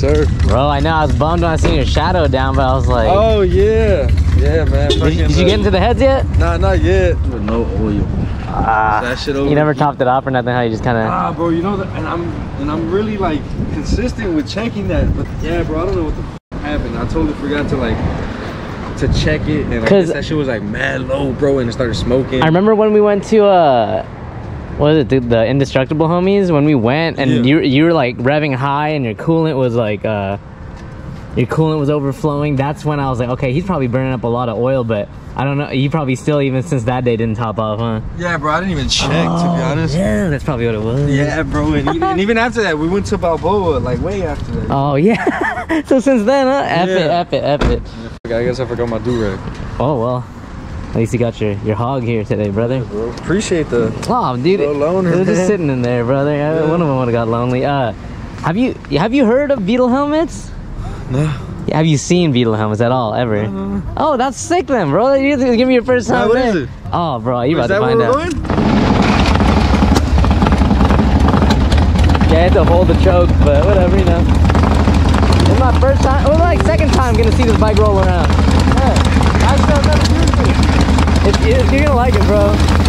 long time. Yes, sir. Bro, I know I was bummed when I seen your shadow down, but I was like, Oh yeah, yeah, man. did, you, did you get into the heads yet? Nah, not yet. With no oil. Ah, That shit over you never topped it off or nothing, how you just kind of. Ah, bro, you know that, and I'm and I'm really like consistent with checking that, but yeah, bro, I don't know what the f- happened. I totally forgot to like to check it, and I 'Cause- guess that shit was like mad low, bro, and it started smoking. I remember when we went to uh, what was it, the, the Indestructible Homies? When we went and Yeah. you you were like revving high and your coolant was like uh, your coolant was overflowing. That's when I was like, okay, he's probably burning up a lot of oil, but I don't know. You probably still even since that day didn't top off, huh? yeah, bro, I didn't even check to be honest. Yeah, that's probably what it was. Yeah, bro, and, even- and even after that, we went to Balboa, like way after that. Oh yeah. so since then, huh? F it, Yeah. F it, F it. I guess I forgot my do rag. Oh well. At least you got your, your hog here today, brother. Bro, appreciate the. Oh, dude, Little loner, it was just sitting in there, brother. I- Yeah. One of them would have got lonely. Uh, have you have you heard of beetle helmets? No. Have you seen beetle helmets at all ever? Oh, that's sick, then, bro. You give me your first time. what is it? Oh, bro, you about to find out. Yeah, I had to hold the choke, but whatever, you know. It's my first time, or like second time, gonna see this bike roll around. Yeah, actually, I've never used it. If you're gonna like it, bro.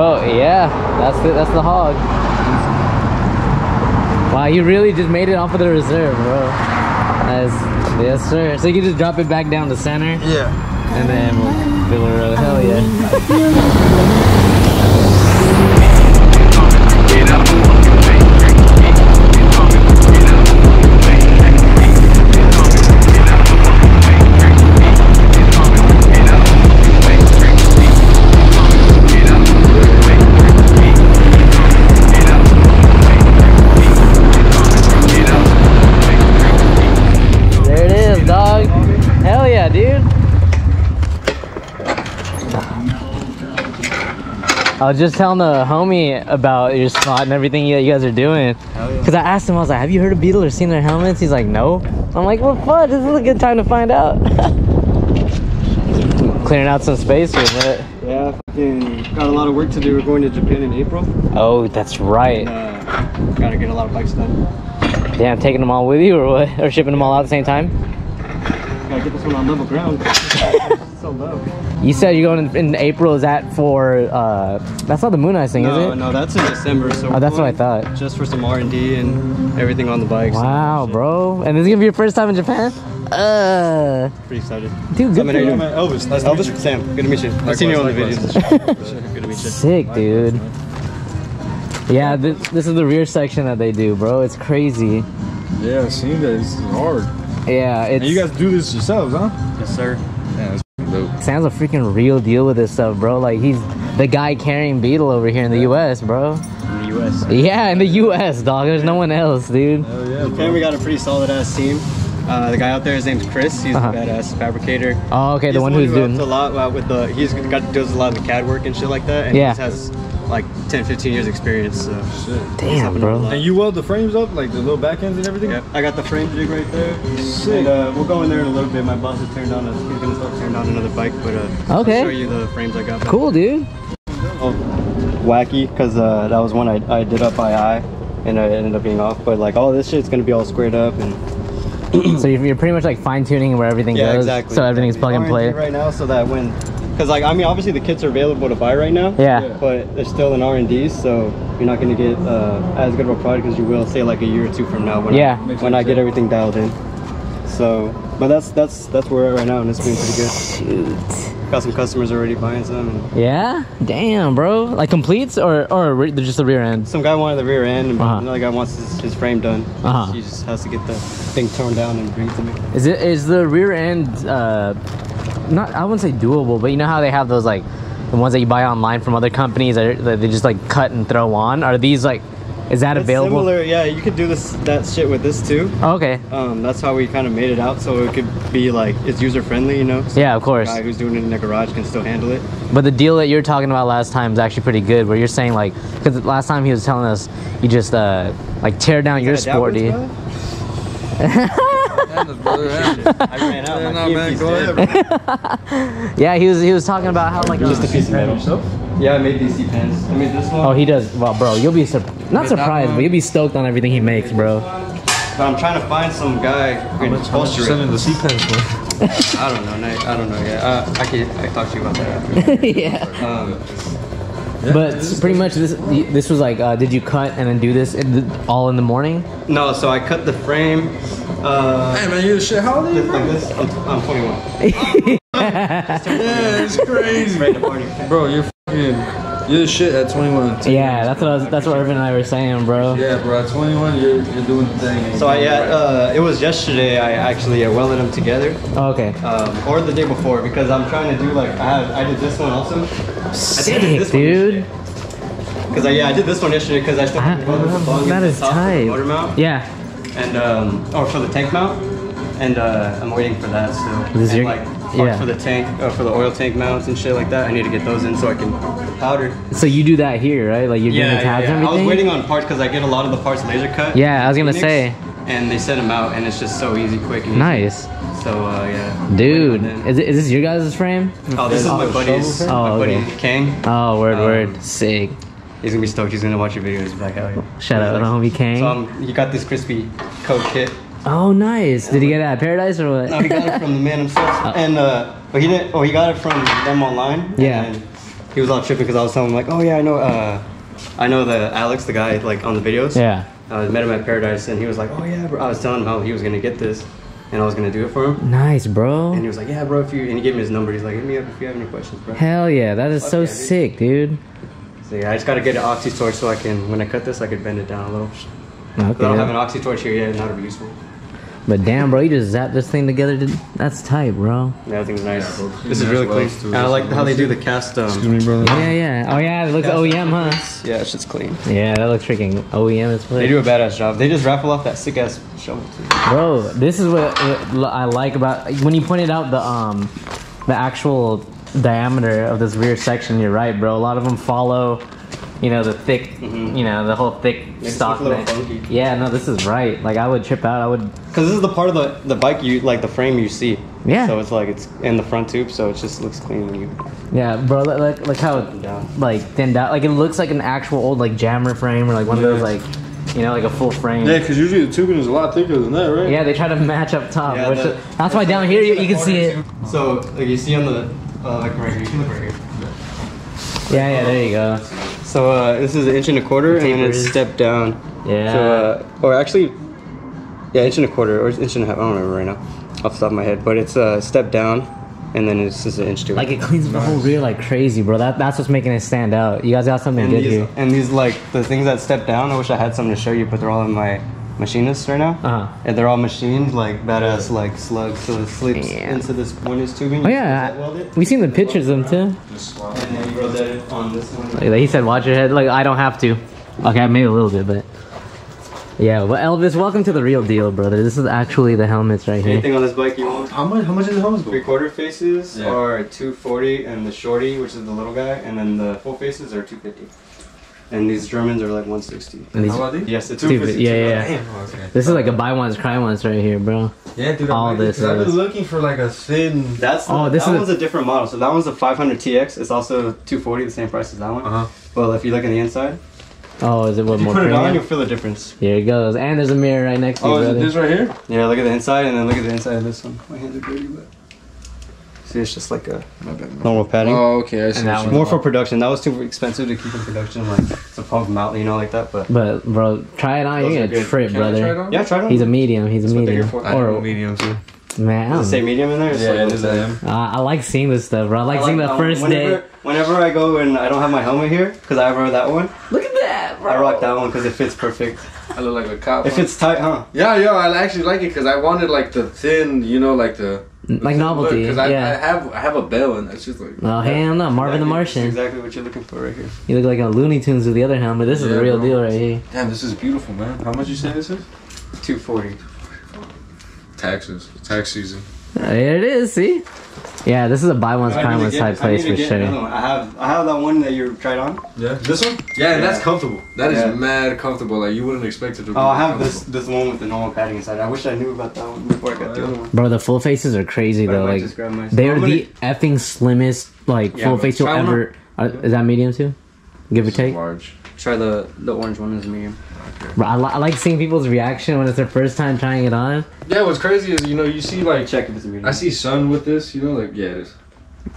Bro, yeah, that's the that's the hog. Wow, you really just made it off of the reserve, bro. That's yes, sir. So you can just drop it back down to center, Yeah. and then we'll fill a road. Hell yeah. I was just telling the homie about your spot and everything that you guys are doing. Because I asked him, I was like, have you heard of Beetle or seen their helmets? He's like, no. I'm like, well, fuck, this is a good time to find out. Clearing out some space here, but. Yeah, got a lot of work to do. We're going to Japan in April. Oh, that's right. Uh, gotta get a lot of bikes done. Damn, taking them all with you or what? Or shipping them all out at the same time? Gotta get this one on level ground. so low. You said you're going in, in April. Is that for, uh, that's not the Moon Eyes thing, No, is it? no, no, that's in December. So Oh, that's what I thought. Just for some R and D and everything on the bikes. Wow, bro. And this is gonna be your first time in Japan? Uh, Pretty excited. dude, good Sam, for how you you. doing? Elvis. Nice Elvis, Sam, good to meet you. I've seen you on the Likewise, videos. good to meet you. Sick, dude. Yeah, this, this is the rear section that they do, bro. It's crazy. Yeah, I've seen that. This is hard. Yeah, it's And you guys do this yourselves, huh? Yes, sir. Yeah, it's dope. Sam's a freaking real deal with this stuff, bro. Like he's the guy carrying Beetle over here in the U.S., bro. In the U.S. Yeah, in the U.S., dog. There's no one else, dude. Hell yeah, Japan, bro. we got a pretty solid ass team. Uh, the guy out there, his name's Chris. He's Uh-huh. a badass fabricator. Oh, okay, He's the one who's who doing. helped a lot uh, with the. He's got does a lot of the CAD work and shit like that. And Yeah. he has like 10, 15 years experience. So. Shit. Damn, helping out a bro. And you weld the frames up, like the little back ends and everything? Yep, I got the frame jig right there. Sick. And uh, we'll go in there in a little bit. My boss has turned on. A, he's gonna start turning on another bike, but uh, Okay. I'll show you the frames I got. Cool, dude. Oh, wacky, cause uh, that was one I, I did up by eye. and I ended up being off. But like all this shit's gonna be all squared up and So you're, you're pretty much like fine tuning where everything yeah, goes. exactly. So everything's exactly. plug and play. Right now, so that when, because like I mean, obviously the kits are available to buy right now. Yeah. But they're still in R and D, so you're not gonna get uh, as good of a product as you will say like a year or two from now when Yeah. I, when I get everything dialed in. So, but that's that's that's where we're at right now, and it's been pretty good. Shoot. Got some customers already buying some. And Yeah. Damn, bro. Like completes or or re- just the rear end. some guy wanted the rear end, and Uh-huh. another guy wants his, his frame done. Uh-huh. He just has to get the thing torn down and bring it to me. Is it is the rear end uh not I wouldn't say doable, but you know how they have those like the ones that you buy online from other companies that, are, that they just like cut and throw on? Are these like is that It's available? Similar, yeah. You could do this that shit with this too. Oh, okay. Um, that's how we kind of made it out, so it could be like it's user friendly, you know. So Yeah, of course. guy who's doing it in the garage can still handle it. But the deal that you're talking about last time is actually pretty good. Where you're saying like, because last time he was telling us you just uh like tear down your Is a sporty. Dapper's, brother? brother. I ran out. Yeah, my no, man, go ahead. Yeah, he was he was talking about how like Just a piece of metal. Yourself? Yeah, I made these pens. I made this one. Oh, he does. Well, bro, you'll be sur- not surprised, but you'll be stoked on everything he makes, bro. But I'm trying to find some guy who can How you upholster it. the C pens for? I don't know. Nate, I don't know yet. Uh, I can I can talk to you about that after. yeah. Um, But pretty much this this was like, uh, did you cut and then do this in the, all in the morning? no, so I cut the frame. Uh, Hey man, you the shit. How old are you, just bro? like this. I'm, I'm 21. Yeah, it's crazy. Ready to party. Bro, you're fucking, you're the shit at 21. Yeah, that's what I was, that's what Irvin and I were saying, bro. Yeah, bro, at 21, you're, you're doing the thing. So I, yeah, uh, it was yesterday. I actually uh, welded them together, Oh, okay. um, or the day before, because I'm trying to do like I had I did this one also. Sick, this one dude. Because I, yeah, I did this one yesterday because I still have to weld the bung that in the is top for the tight. motor mount Yeah. And um, or for the tank mount, and uh, I'm waiting for that So This is and your- like parts yeah. for the tank, uh, for the oil tank mounts and shit like that. I need to get those in so I can powder. So you do that here, right? Like you're doing Yeah, the yeah, tabs yeah. and I was waiting on parts because I get a lot of the parts laser cut. Yeah, I was gonna say. And they send them out, and it's just so easy, quick, and easy. Nice, So uh, yeah. dude. Waiting on them. Is, it, is this your guys' frame? Oh, this is my buddy's. Oh, my buddy okay. Kang. Oh, word, Um, word. Sick. He's gonna be stoked. He's gonna watch your videos. Like, hell yeah. Shout out to homie Kang. So um, he got this crispy coat kit. Oh, nice. Did he get it at Paradise or what? No, he got it from the man himself. And uh, but he didn't. Oh, he got it from them online. Yeah. And he was all tripping because I was telling him like, oh yeah, I know. Uh, I know the Alex, the guy like on the videos. Yeah. I met him at Paradise, and he was like, oh yeah, bro. I was telling him how he was gonna get this, and I was gonna do it for him. Nice, bro. And he was like, yeah, bro. If you and he gave me his number. He's like, hit me up if you have any questions, bro. Hell yeah, that is so yeah, sick, dude. So yeah, I just gotta get an oxy torch so I can, when I cut this, I could bend it down a little. But I don't have an oxy torch here yet, and that'll be useful. But damn, bro, you just zap this thing together. dude. That's tight, bro. Yeah, I think it's nice. bro. this is Nice really clean. welds, too. And I like how they do the cast. Um, Excuse me, brother. Yeah, yeah. Oh yeah, it looks OEM, huh? Yeah, shit's clean. Yeah, that looks freaking OEM as They do a badass job. They just raffle off that sick ass shovel too. Bro, this is what what I like about when you pointed out the um the actual diameter of this rear section. You're right, bro. A lot of them follow, you know, the thick, mm-hmm. you know, the whole thick Makes stock. a funky. Yeah, no, this is right. Like I would trip out. I would. Cause this is the part of the the bike you like the frame you see. Yeah. So it's like it's in the front tube, so it just looks clean when you. Yeah, bro. Look, look, look how it, Yeah. like thinned out. Like it looks like an actual old like jammer frame or like one of those like, you know, like a full frame. Yeah, because usually the tubing is a lot thicker than that, right? Yeah, they try to match up top. Yeah, which the- that's why down here you, you can see it. So like you see on the uh, like right here, you can look right here. Yeah, yeah, there you go. So uh, this is an inch and a quarter, and then it's stepped down. Yeah. So, uh, or actually, yeah, inch and a quarter, or inch and a half. I don't remember right now, off the top of my head. But it's uh, stepped down, and then it's just an inch to it. Like it cleans up the whole rear like crazy, bro. That that's what's making it stand out. You guys got something and good these, here. and these like the things that step down. I wish I had something to show you, but they're all in my machinist right now. Uh-huh. And they're all machined like badass like slugs, so it slips Yeah. into this one is tubing. Oh yeah, weld it, we seen the pictures of them too. and then you rosette it on this one. Like he said, watch your head. Like I don't have to. Okay, maybe a little bit, but yeah. Well, Elvis, welcome to the real deal, brother. This is actually the helmets right here. Anything on this bike you want? How much? How much is the helmets Three go? quarter faces Yeah. are 240, and the shorty, which is the little guy, and then the full faces are 250. And these Germans are like 160. And these- How about these? Yes, it's Stupid, 250. yeah, yeah. Damn, oh, okay. This is like a buy once, cry once right here, bro. Yeah, dude. All this I've been looking for like a thin. That's the, Oh, this that is a- one's a different model. So that one's a 500 TX. It's also 240, the same price as that one. Uh huh. Well, if you look in the inside, Oh, is it what If you more put it on, you'll feel the difference. Here it goes. And there's a mirror right next to you, Oh, is it this right here? Yeah, look at the inside and then look at the inside of this one. My hands are dirty, but see, it's just like a normal padding. Oh, okay. I see. And that what More for production. That was too expensive to keep in production. Like it's a pump mount, you know, like that. But But bro, try it on. Those You're gonna good. trip, Can I try it brother. on? yeah, try it on. He's a medium. He's a That's what medium. here for. I know Or medium too. man, I Does it say don't know. medium in there? It's Yeah, like it a is. little I am. Uh, I like seeing this stuff, bro. I like seeing the um, first whenever, day. Whenever I go and I don't have my helmet here, because I wear that one, Look at that, bro. I rock that one because it fits perfect. I look like a cop. It huh? fits tight, huh? Yeah, yeah. I actually like it because I wanted like the thin, you know, like the Like novelty. Because I, I have I have a bell and it's just like. Oh hell no, Marvin the Exactly- Martian. Exactly what you're looking for right here. You look like a Looney Tunes with the other helmet. This is the real bro. deal right here. Damn, this is beautiful, man. How much you say this is? Two forty. Taxes. Tax season. There it is. See? Yeah, this is a buy once, prime once type place for sure. I have I have that one that you tried on. Yeah. This one? Yeah, and that's comfortable. That is Yeah. mad comfortable. Like you wouldn't expect it to be. Oh, I have this this one with the normal padding inside. I wish I knew about that one before I got the other one. Bro, the full faces are crazy But I though. might Like just grab my- they're I'm gonna- the effing slimmest like Yeah, full face you'll ever. Are, uh, is that medium too? Give or This is take. large. Try the the orange one as medium. Bro, I, li- I like seeing people's reaction when it's their first time trying it on. Yeah, what's crazy is you know you see like Check if it's a medium. I see sun with this. You know, like yeah, it is.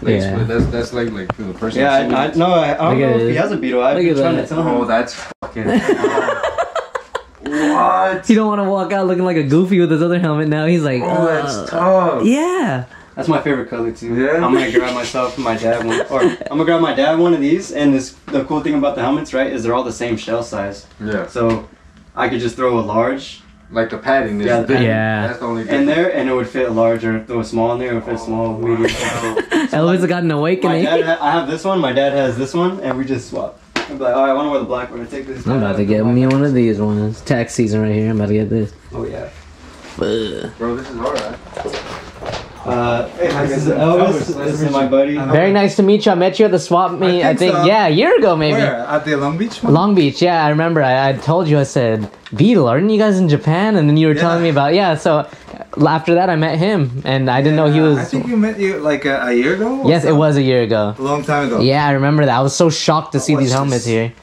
Like, Yeah. but That's that's like like the person. Yeah, I, I no, I, I don't Look know if he has a beetle. I've Look been at trying that. to tell him. Oh, that's fucking. what? You don't want to walk out looking like a goofy with his other helmet. Now he's like, Oh, uh, that's tough. yeah. That's my favorite color too. Yeah? I'm gonna grab myself my dad one, or I'm gonna grab my dad one of these. And this the cool thing about the helmets, right, is they're all the same shell size. Yeah, So I could just throw a large like the padding is Yeah, the padding. Yeah. That's the only. in there, and it would fit large, or throw a small in there, it would fit oh, small, medium. So Elvis got an my awakening. dad, ha- I have this one. My dad has this one, and we just swap. I'm like, oh, I want to wear the black one. I take this. I'm about to get me one of these ones. Tax season right here. I'm about to get this. Oh yeah. Ugh. Bro, this is alright. Uh, hey, this is Elvis. Elvis. Nice This is my buddy. Very nice to meet you. I met you at the swap meet. I think think, so. yeah, a year ago maybe. Where? At the Long Beach one? Long Beach, yeah, I remember. I, I told you, I said, Beetle, aren't you guys in Japan? And then you were telling me about, yeah. So after that, I met him, and I didn't know he was. I think you met you like a, a year ago. or yes, it was a year ago. A long time ago. Yeah, I remember that. I was so shocked to see What's these helmets this? here.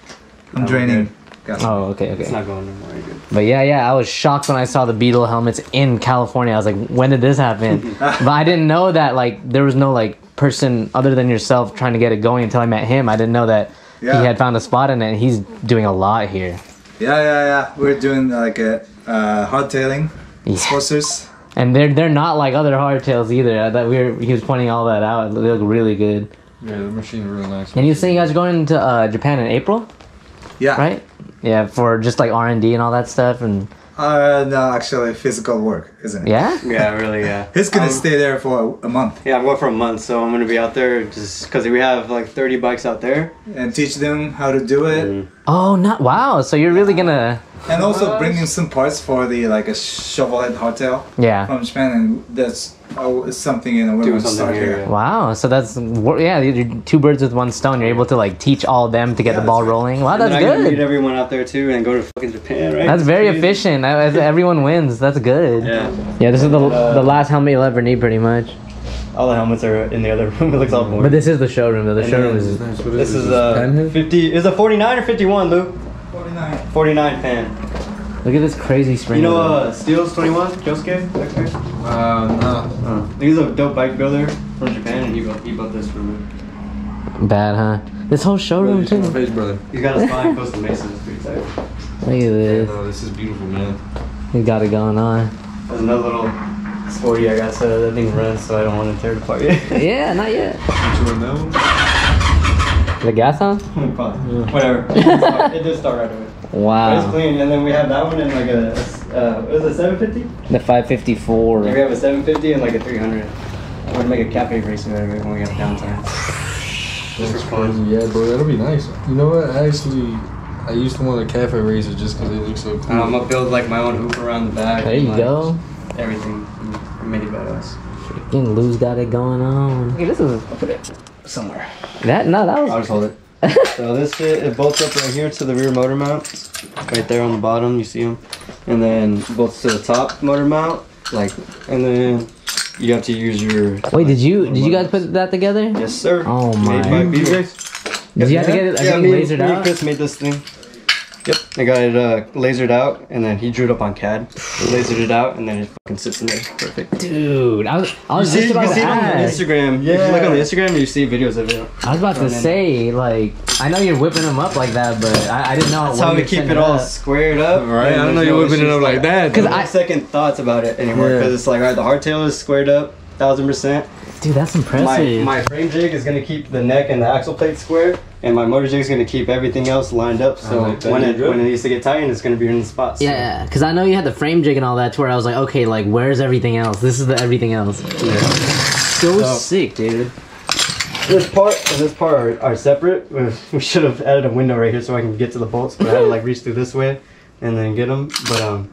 I'm draining. Gas. Oh, okay, It's okay. not going anymore. You're good. But yeah, yeah, I was shocked when I saw the Beetle helmets in California. I was like, when did this happen? but I didn't know that like there was no like person other than yourself trying to get it going until I met him. I didn't know that Yeah. he had found a spot in it. and He's doing a lot here. Yeah, yeah, yeah. We're doing like a uh, hardtailing Yeah. sponsors. And they're they're not like other hardtails either. I thought we were he was pointing all that out. They look really good. Yeah, the machine is real nice. And you saying you guys are going to uh, Japan in April, Yeah. right? Yeah, for just like R and D and all that stuff. And Uh, no, actually, physical work, isn't it? yeah, Yeah, really. Yeah. It's gonna Um, stay there for a, a month Yeah, I'm going for a month, so I'm gonna be out there just because we have like 30 bikes out there. and teach them how to do it, Mm. oh, not wow. So you're really gonna and also bringing some parts for the like a shovelhead hardtail yeah. from Japan, and that's oh, it's something you know we're Doing gonna something start here, here. yeah. Wow, so that's yeah, you're two birds with one stone. You're able to like teach all of them to get Yeah, the ball right. rolling. Wow, And that's then I can meet good. everyone out there too and go to fucking Japan, right? That's It's very crazy. efficient. I- I- Everyone wins. That's good. Yeah. Yeah, this is the Uh, the last helmet you'll ever need, pretty much. All the helmets are in the other room. It looks all boring. But this is the showroom. though. The And showroom then- is Nice. What this is this? uh Pen? 50. Is a 49 or 51, Lou? 49. 49 fan. Look at this crazy spring. You know uh Steels 21, Josuke? That guy? Uh, nah. Uh, he's a dope bike builder from Japan, and he built, he built this for me. Bad, huh? This whole showroom Brother, you see too. face, brother. He's got a spot in Costa Mesa. It's pretty tight. Look at this. Yeah, this. no, this is beautiful, man. He got it going on. There's another little sporty I got, so that thing runs, so I don't want to tear it apart yet. Yeah, not yet. You two on? The gas on? Probably. Whatever. It did start, it did start right away. But it's clean, and then we have that one in like a, uh, what was it 750? The 554. We have a 750 and like a 300. I want to make a cafe racing out of it when we have downtime. Just That's crazy. Yeah, bro, that'll be nice. You know what? I actually, I used to want a cafe racer just because they look so cool. Um, I'm gonna build like my own hoop around the back. There and, you like, go. Everything. Made it badass. Freaking Lou's got it going on. Okay, this is I'll put it somewhere. that. No, that was. I'll just hold it. so this shit, it bolts up right here to the rear motor mount. Right there on the bottom, you see them. And then bolts to the top motor mount. Like, and then you have to use your. Wait, did you did you guys put that together? Yes, sir. Oh my. Made by Beaver. Did you have to get it Yeah, everything me, lasered me out? Chris made this thing. Yep. I got it uh, lasered out, and then he drew it up on CAD. lasered it out, and then it fucking sits in there. Perfect. Dude, I was, I You was see, just you about can to see it on the ask. Instagram. If you look on the Instagram, you see videos of it. I was about to And then- say, like, I know you're whipping them up like that, but I, I didn't know That's how we keep it all up. squared up. Right, and I don't know you're whipping it up like that. Cause no I- second thoughts about it anymore Yeah. because it's like, all right, the hardtail is squared up, thousand percent. Dude, that's impressive. my frame jig is gonna keep the neck and the axle plate square, and my motor jig is gonna keep everything else lined up. So like when it good? when it needs to get tightened, it's gonna be in the spot. So, yeah, because I know you had the frame jig and all that to where I was like, okay, like, where's everything else? This is the everything else. yeah. So So- sick, dude. This part and this part are, are separate. We- We should have added a window right here so I can get to the bolts, but I had to like reach through this way and then get them. But um,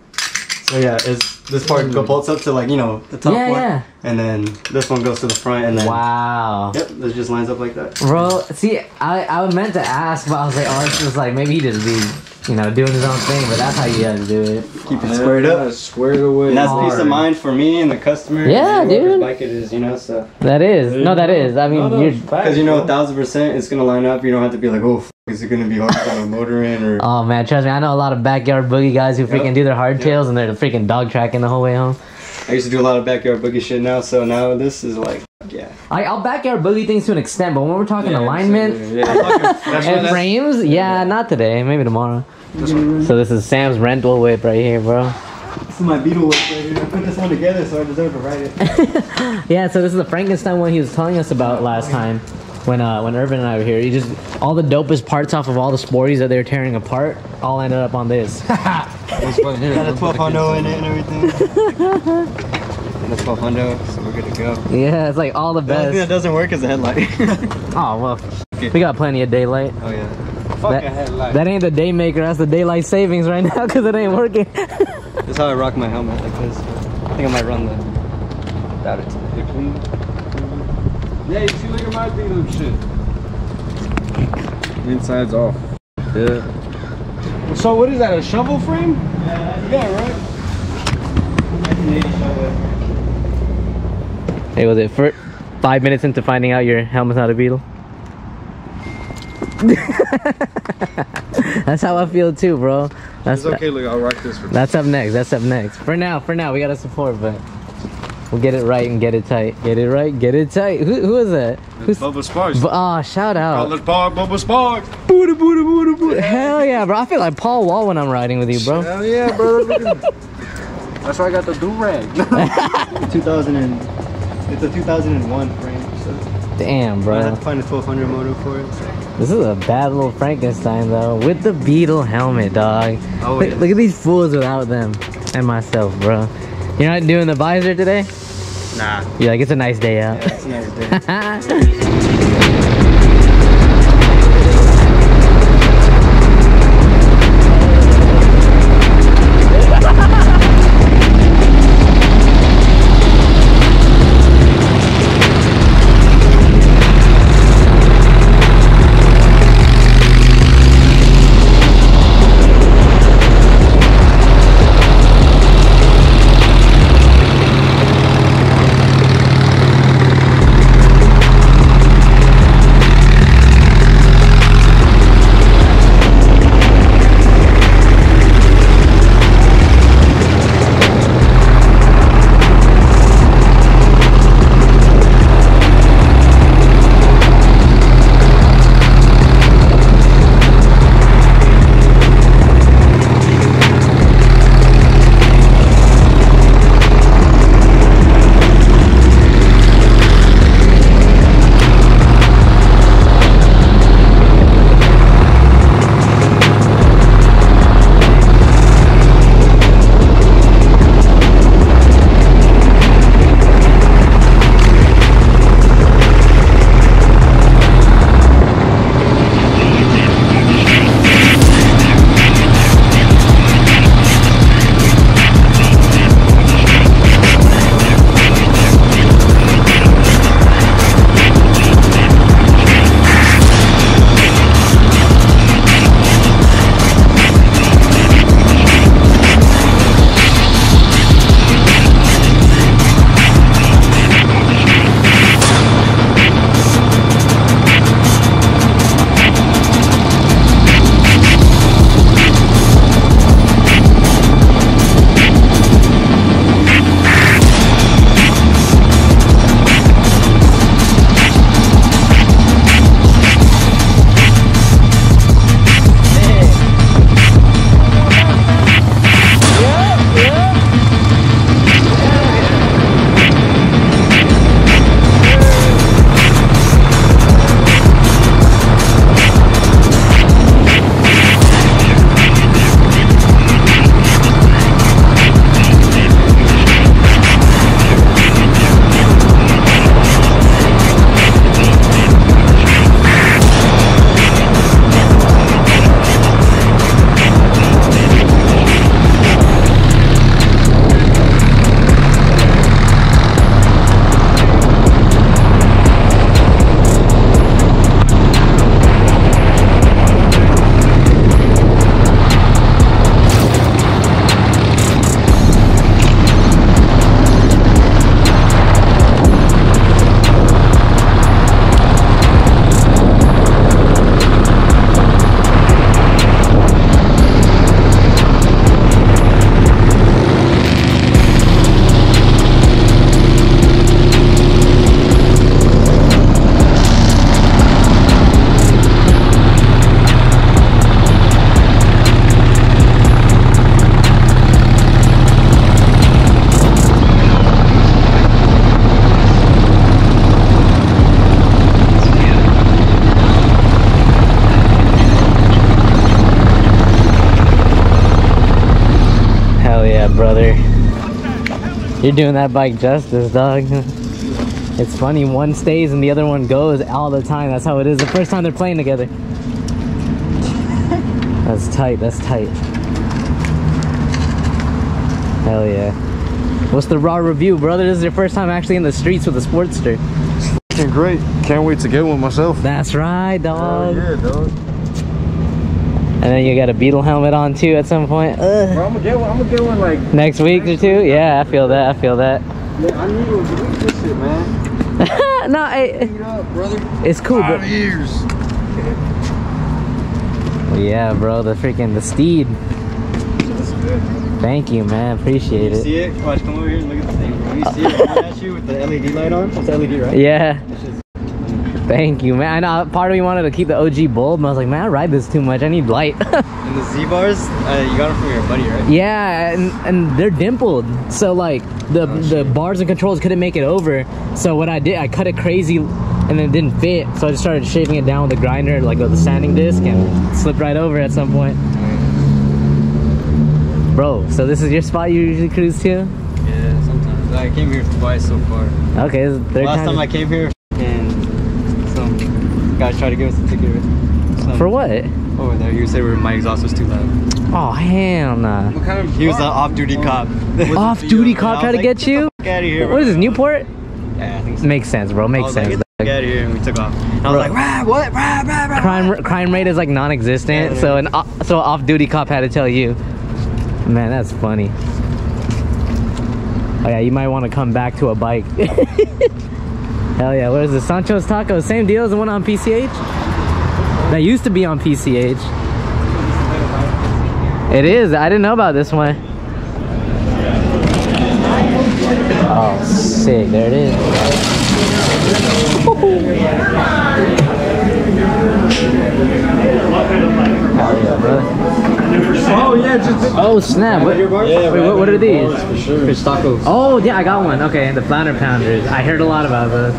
so yeah, it's this part go bolts up to like you know the top Yeah, one, yeah. and then this one goes to the front, and then Wow. yep, this just lines up like that. Bro, see, I, I meant to ask, but I was like, oh, this was like, maybe he just be, you know, doing his own thing, but that's how you guys do it. Keep it squared up. Squared away. And that's peace of mind for me and the customer. Yeah, and whoever's dude. Bike it is, you know. So That is. No, that is. I mean, No, no, you're. because you know, a thousand percent, it's gonna line up. You don't have to be like, oh, f- is it gonna be hard to a motor in or? Oh man, trust me, I know a lot of backyard boogie guys who freaking Yep. do their hardtails and they're freaking dog tracking the whole way home. I used to do a lot of backyard boogie shit now, so now this is like, yeah. I, I'll backyard boogie things to an extent, but when we're talking alignment Yeah. and frames, yeah, not today, maybe tomorrow. So this is Sam's rental whip right here, bro. This is my Beetle whip right here. I put this one together, so I deserve to ride it. Yeah, so this is the Frankenstein one he was telling us about last time when uh when Urban and I were here. He just all the dopest parts off of all the sporties that they were tearing apart all ended up on this. It's funny. Here, Got a look 12 hundo in it and everything. and a 12 hundo, so we're good to go. yeah, it's like all the best. The only thing that doesn't work is the headlight. Oh well, we got plenty of daylight. oh yeah. Fuck That- a headlight. That ain't the day maker, that's the daylight savings right now because it ain't working. That's how I rock my helmet like this. I think I might run the battery to The clean. Yeah, you see, look at my beat up shit. Inside's off. Yeah. So what is that? A shovel frame? Yeah, right. Hey, was it for five minutes into finding out your helmet's not a beetle? That's how I feel too, bro. That's It's okay. Look, I'll rock this for. that's up next. That's up next. For now, for now, we gotta support, but we'll get it right and get it tight. Get it right, get it tight. Who who is that? Who's Bubba Sparks. B- oh, ah, shout out. Outlet Park, Bubba Sparks. Booty, booty, booty, booty. Hell yeah, bro. I feel like Paul Wall when I'm riding with you, bro. Hell yeah, brother. Look at That's why I got the do rag. 2000 and it's a 2001 frame, so Damn, I bro. have to find a 1200 motor for it. This is a bad little Frankenstein though, with the beetle helmet, dog. Oh, look, yeah. look at these fools without them, and myself, bro. You're not doing the visor today? Nah. You're like, it's a nice day out. Yeah, it's a nice day. You're doing that bike justice, dog. It's funny, one stays and the other one goes all the time. That's how it is. The first time they're playing together. That's tight, that's tight. Hell yeah. What's the raw review, brother? This is your first time actually in the streets with a Sportster. Fucking great. Can't wait to get one myself. That's right, dog. yeah, dog. And then you got a Beetle helmet on too at some point. Ugh. Bro, I'm gonna get one. I'm gonna get one like. Next week or two? Yeah, I feel that. I feel that. Man, I need one. Delete this shit, man. no, I, up, brother. it's cool, Five but years. yeah, bro, the freaking the steed. Thank you, man. Appreciate You it. see it? Watch, come over here and look at the thing. bro. You see it coming at you with the LED light on? It's LED, right? Yeah. Thank you, man. I know part of me wanted to keep the OG bulb, but I was like, man, I ride this too much. I need light. And the Z bars, uh, you got them from your buddy, right? yeah, and, and they're dimpled, so like the the bars and controls couldn't make it over. So what I did, I cut it crazy, and then it didn't fit. So I just started shaving it down with the grinder, like with the sanding disc, and slipped right over at some point. Bro, so this is your spot you usually cruise to? Yeah, sometimes. I came here twice so far. Okay, this is third Last time. time I came here, and guys tried to give us a ticket. Some- For what? Over there, he said we my exhaust was too loud. Oh hell nah. What kind of? He was an off-duty cop. Off-duty cop was tried to like, get you? Get out of here. What is this, Newport? Yeah, I think so. Makes sense, bro. I Makes was like, sense. get out of here, and we took off. And I was like, rah, what? Rah, rah, rah. crime crime rate is like non-existent. Yeah, so an so off duty cop had to tell you. Man, that's funny. Oh yeah, you might want to come back to a bike. Hell yeah, what is this? Sancho's Tacos, same deal as the one on PCH? That used to be on PCH. It is. I didn't know about this one. Oh, sick. There it is. Hell yeah, brother. Oh yeah, just. Oh snap! What, Yeah, wait, what, what are these? Fish tacos. Oh yeah, I got one. Okay, the flounder pounders. I heard a lot about those.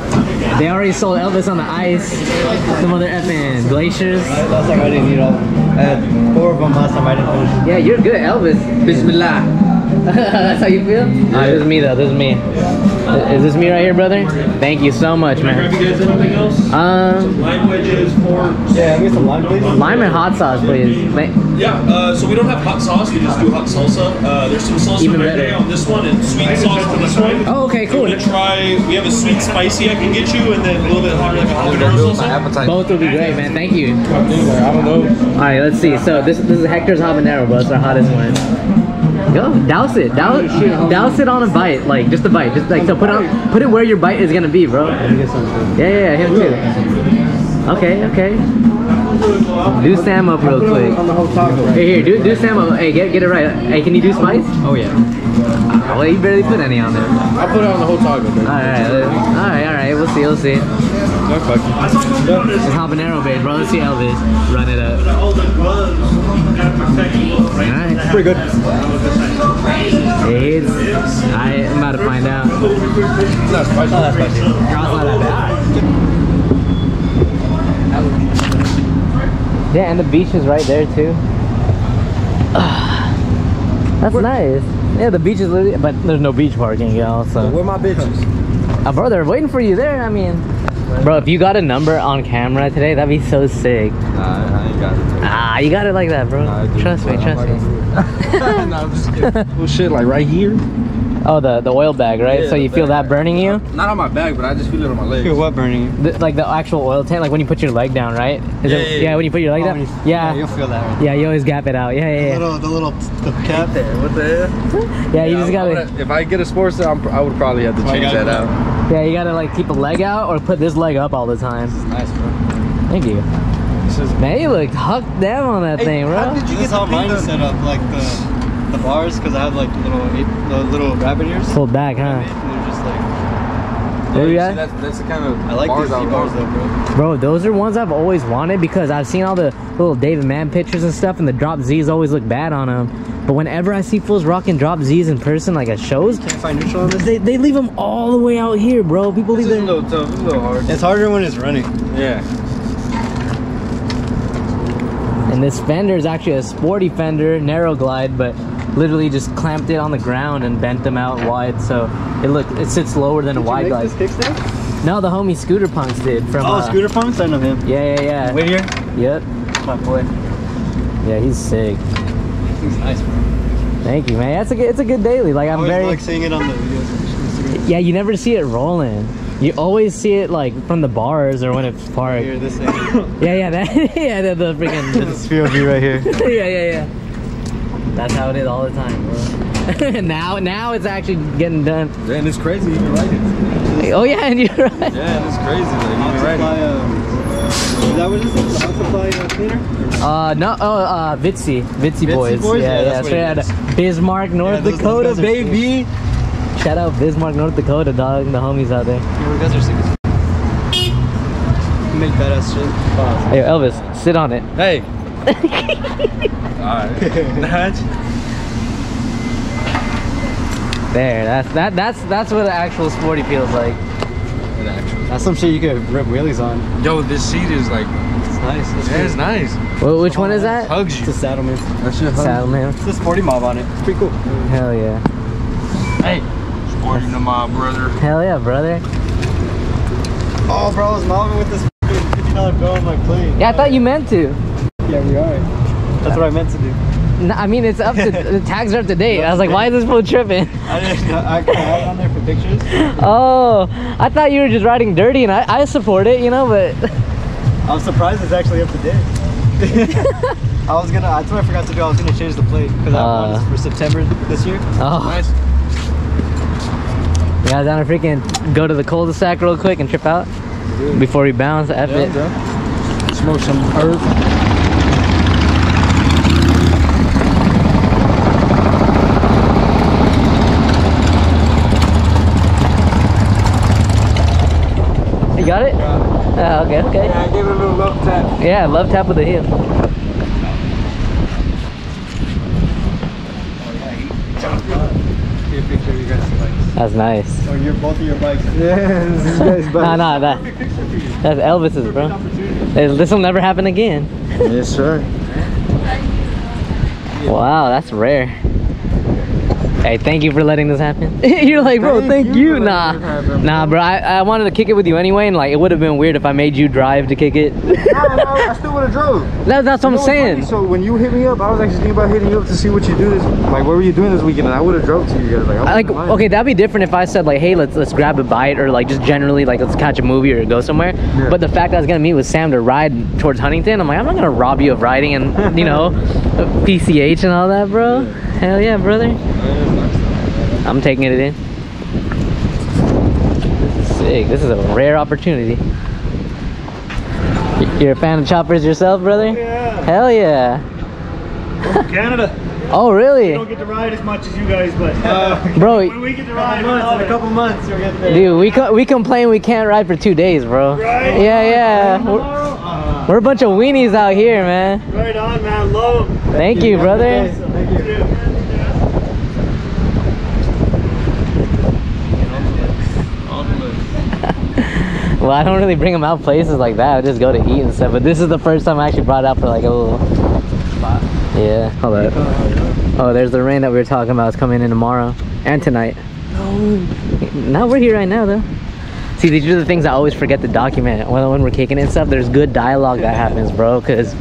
They already sold Elvis on the ice. Some other effing glaciers. Last time I didn't eat all. I had four of them last time I didn't finish. Yeah, you're good, Elvis. Bismillah. That's how you feel? Alright, this is me though. This is me. Is this me right here, brother? Thank you so much, Grab man. you guys anything else? Um, Lime wedges, pork. Yeah, give me some lime, please. lime and hot sauce, please. Thank- Yeah, uh, so we don't have hot sauce, we just do hot salsa. Uh, there's some salsa Even right better. there on this one and sweet sauce on this one. Oh, okay, You cool. wanna try, we have a sweet spicy I can get you and then a little bit hotter like a habanero salsa. appetite. Both will be great, man. Thank you. I don't know. All right, let's see. So this this is Hector's habanero, bro. It's our hottest one. Go, douse it, douse, douse it on a bite, like just a bite, just like so. Put on, put it where your bite is gonna be, bro. Yeah, yeah, yeah, him too. Okay, okay. Do Sam up real quick. On the whole taco. Here, here, do do Sam up. Hey, get get it right. Hey, can you do spice? Oh yeah. Well, you barely put any on there. All I put it on the whole taco, All right, all right, all right. We'll see, we'll see. No fucking. It's habanero base, bro. Let's see Elvis run it up. All the gloves have protection, right? All right. Pretty good. It's, I am about to find out. Not spicy. Not that spicy. Cross not that bad. Yeah, and the beach is right there too. That's nice. Yeah, the beach is literally, but there's no beach parking, y'all. So, Where my bitches? uh, bro, they're waiting for you there. I mean, bro, if you got a number on camera today, that'd be so sick. Nah, I ain't got it. Ah, you got it like that, bro. Nah, I do, trust me, trust me. gonna do it. nah, I'm just kidding. Well, shit, like right here. Oh, the the oil bag, right? Yeah, so you the feel bag. that burning you? Not on my back, but I just feel it on my legs. Feel what burning you? The, like the actual oil tank, like when you put your leg down, right? Is Yeah, it, yeah, yeah. when you put your leg Oh, down. you- Yeah, you'll feel that. Right? yeah, you always gap it out. Yeah, yeah, yeah. Little, the little the cap there. What the hell? Yeah, you just I gotta. would- if I get a sports, I'm, I would probably have to change that out. Yeah, you gotta like keep a leg out or put this leg up all the time. Nice, bro. Thank you. This is- Man, you look hucked down on that thing, bro. How did This is how mine is set up, like the the bars, because I have like little eight, the little rabbit ears. Pulled back, huh? And they're just like, Where you see. That's, that's the kind of I like bars these I bars though, bro. Bro, those are ones I've always wanted because I've seen all the little David Mann pictures and stuff, and the drop Z's always look bad on them. But whenever I see fools rocking drop Z's in person, like at shows, Can't find neutral on this. they, they leave them all the way out here, bro. People This leave is a their little tough. It's a little hard. It's harder when it's running. Yeah. And this fender is actually a sporty fender, narrow glide, but literally just clamped it on the ground and bent them out wide, so it look it sits lower than a wide glide. kickstand? No, the homie Scooter Punks did from. Oh, uh, Scooter Punks? I know him. Yeah, yeah, yeah. Whittier? Yep. My boy. Yeah, he's sick. He's nice, bro. Thank you, man. That's a good, it's a good daily. Like I I'm very. like seeing it on the videos. Yeah, you never see it rolling. You always see it like from the bars or when it's parked. Here, this. Yeah, yeah, that. yeah, the, the freaking. this POV right here. yeah, yeah, yeah. That's how it is all the time, bro. now, now it's actually getting done. And it's crazy, you can write it. Oh yeah, and you're right. Yeah, it's crazy, like, you can write Supply, it. is that what this is? Hot supply uh, cleaner? Uh, no, oh, uh, Vitzy, Vitzy, Vitzy boys. boys? Yeah, Yeah, yeah, straight out of Bismarck, North those Dakota, baby. Shout out Bismarck, North Dakota, dog. The homies out there. Yeah, you guys are sick as Make badass shit. Hey, Elvis, sit on it. Hey. Alright. There, that's that. That's that's what the actual sporty feels like. That's some shit you could rip wheelies on. Yo, this seat is like, It's nice. It's yeah, it's nice. Wh- which one is that? Hugs It's you. a saddleman. That shit hugs Saddleman. It's a sporty mob on it. It's pretty cool. Hell yeah. Hey. Sporting to my brother. Hell yeah, brother. Oh, bro, I was mobbing with this fifty dollar bill on my plane. Yeah, I thought you meant to. Yeah, we are. That's what I meant to do. I mean, it's up to the tags are up to date. I was like, why is this fool tripping? I didn't. I, I had on there for pictures. Oh, I thought you were just riding dirty, and I, I support it, you know, but I'm surprised it's actually up to date. I was gonna. That's what I forgot to do. I was gonna change the plate because I Uh. wanted for September this year. oh, Nice. guys want to freaking go to the cul-de-sac real quick and trip out before we bounce? F it. Smoke some earth. Got it? Oh, okay, okay. Yeah, I gave it a little love tap. Yeah, love tap with the heel. That's nice. picture of you guys' bikes. That's nice. Or your both of your bikes. Yeah, this is you guys' Nah, nah, that, that's Elvis's, bro. This will never happen again. Yes, sir. Wow, that's rare. Hey, thank you for letting this happen. You're like, bro, thank, Thank you. you Nah, letting this happen, nah, bro. I, I wanted to kick it with you anyway, and like, it would have been weird if I made you drive to kick it. No, no, I still would have drove. That, that's what I'm You know what's saying. funny? So when you hit me up, I was actually thinking about hitting you up to see what you do this. Like, what were you doing this weekend? And I would have drove to you guys. Like, I I like, okay, that'd be different if I said like, hey, let's let's grab a bite or like just generally like let's catch a movie or go somewhere. Yeah. But the fact that I was gonna meet with Sam to ride towards Huntington, I'm like, I'm not gonna rob you of riding and you know, PCH and all that, bro. Hell yeah, brother. I'm taking it in. This is sick. This is a rare opportunity. You're a fan of choppers yourself, brother? Yeah, Hell yeah. From Canada. Oh, really? We don't get to ride as much as you guys, but Bro, when we get to ride, Months, in a couple months, you'll get there. dude, we co- we complain we can't ride for two days, bro. Right. Yeah, yeah. We're, Uh, we're a bunch of weenies out here, man. right on, man. Love. Thank you, brother. Thank you. Well, I don't really bring them out places like that. I just go to eat and stuff. But this is the first time I actually brought it out for like a little spot. Yeah. Hold up. Oh, there's the rain that we were talking about. It's coming in tomorrow and tonight. No. No, we're here right now though. See, these are the things I always forget to document when, when we're kicking it and stuff. There's good dialogue that happens, bro. Cause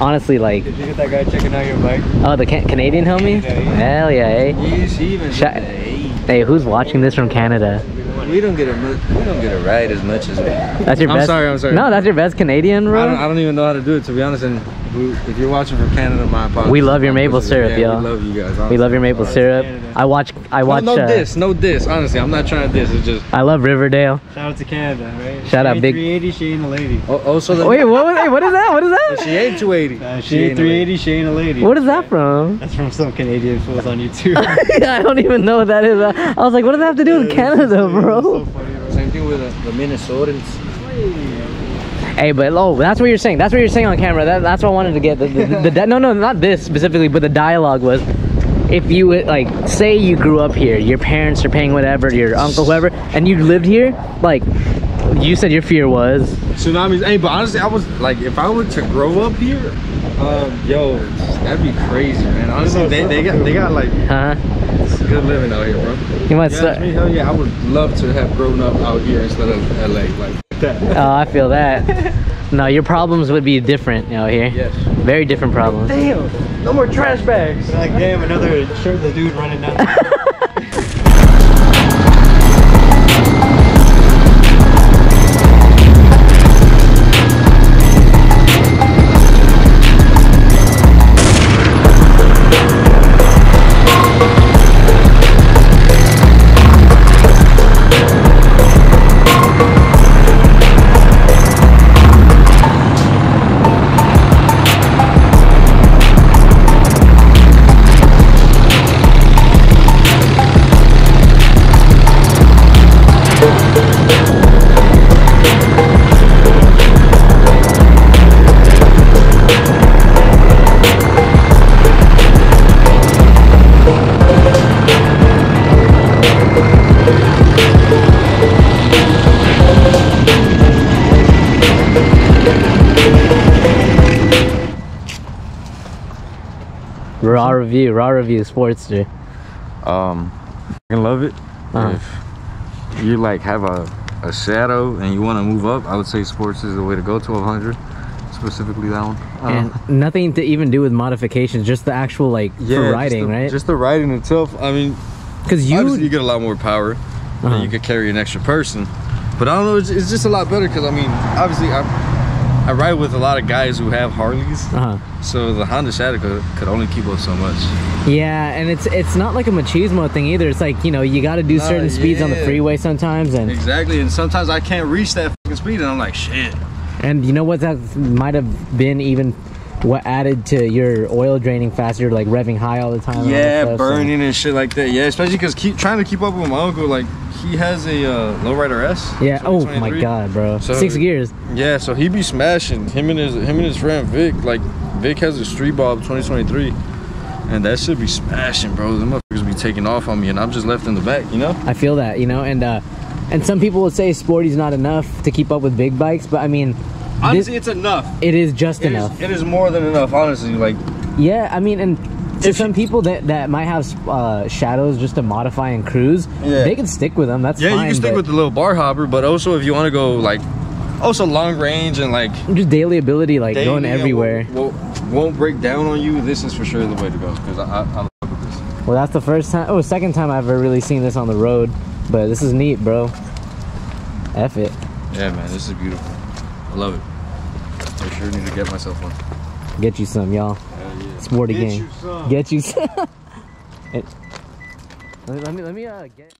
honestly, like, Did you get that guy checking out your bike? oh, the can- Canadian homie. Yeah, yeah. Hell yeah, eh? Yes, even. Sh- hey, who's watching this from Canada? We don't get a we don't get a ride as much as. That's your I'm best. sorry, I'm sorry. No, that's your best Canadian, I don't, I don't even know how to do it to be honest. And who- if you're watching from Canada, my apologies. We love your maple syrup, yeah, yo. We love you guys. We love your maple honestly. syrup. Canada. I watch. I watch. No, no uh, diss, no diss. Honestly, I'm not trying to diss. It's just. I love Riverdale. Shout out to Canada, right? Shout out, She big- 380, she ain't a lady. Oh, also the. Wait, what? Was, hey, what is that? What is that? She ain't 280. Uh, she ain't 380, she ain't a lady. What is that from? That's from some Canadian fools on YouTube. I don't even know what that is. I was like, what does that have to do with Canada, bro? Same thing with the, the Minnesotans. Hey, but oh, that's what you're saying. That's what you're saying on camera. That, that's what I wanted to get. The, the, the, the no, no, not this specifically, but the dialogue was, if you would, like, say you grew up here, your parents are paying whatever, your uncle, whoever, and you lived here, like, You said your fear was. Tsunamis. Hey, but honestly, I was like, if I were to grow up here, um, yo, that'd be crazy, man. Honestly, they, they got they got like Huh? It's good living out here, bro. You might Yeah, start. me, hell yeah, I would love to have grown up out here instead of LA, like that. Oh, I feel that. No, your problems would be different out here. Yes. Very different problems. Damn, no more trash bags. Like, damn, another shirtless dude running down. review, raw review, Sportster. Um, I love it. Uh-huh. If you like have a, a shadow and you want to move up, I would say sports is the way to go. 1200, specifically that one. Uh, And nothing to even do with modifications, just the actual like for just riding, the- right? Just the riding itself. I mean, Because you obviously you get a lot more power, Uh-huh. and you could carry an extra person. But I don't know, it's, it's just a lot better because I mean, obviously I I ride with a lot of guys who have Harleys, uh-huh. so the Honda Shadow could, could only keep up so much. yeah, and it's it's not like a machismo thing either. It's like you know you got to do Nah, certain speeds on the freeway sometimes, and Exactly, and sometimes I can't reach that fucking speed, and I'm like, shit. and you know what that might have been even what added to your oil draining faster, like revving high all the time. and Yeah, burning and shit like that. Yeah, especially because keep trying to keep up with my uncle. Like he has a uh, lowrider S. Yeah. Oh my god, bro. So- Six gears. Yeah, so he be smashing him and his him and his friend Vic. Like Vic has a Street Bob 2023, and that should be smashing, bro. Them motherfuckers be taking off on me, and I'm just left in the back. You know? I feel that, you know, and uh, and some people would say sporty's not enough to keep up with big bikes, but I mean, Honestly, it's enough. it is just It is, enough. it is more than enough. Honestly, like Yeah, I mean, and to If some people that that might have uh, shadows just to modify and cruise, Yeah. they can stick with them. That's yeah, fine. you can stick with the little bar hopper, but also if you want to go like also long range and like just daily ability, like going daily and everywhere. Won't, won't, won't break down on you. This is for sure the way to go because I, I, I love with this. Well, that's the first time. Oh, second time I've ever really seen this on the road, but this is neat, bro. F it. Yeah, man, this is beautiful. I love it. I sure need to get myself one. Get you some, y'all. Hell yeah. Sporty Get gang. you some. Get you some. It- let me let me, let me uh get.